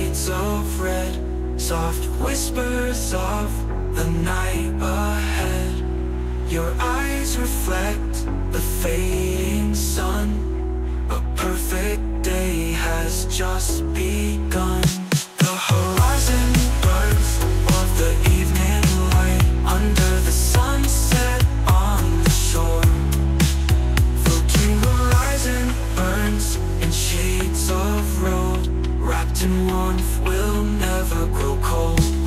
shades of red Soft whispers of the night ahead. Your eyes reflect the fading sun A perfect day has just will never grow cold.